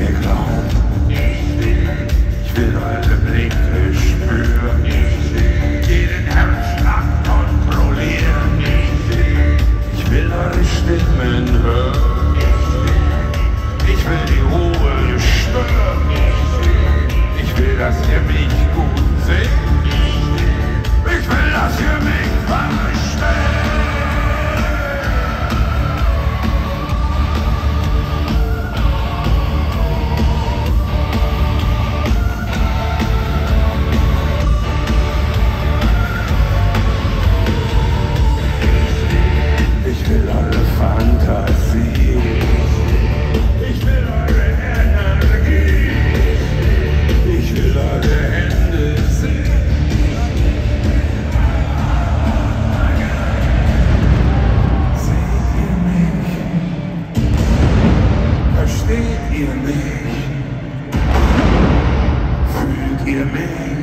Ich will, ich will eure Blicke spüren. ihr mich? Fühlt ihr mich?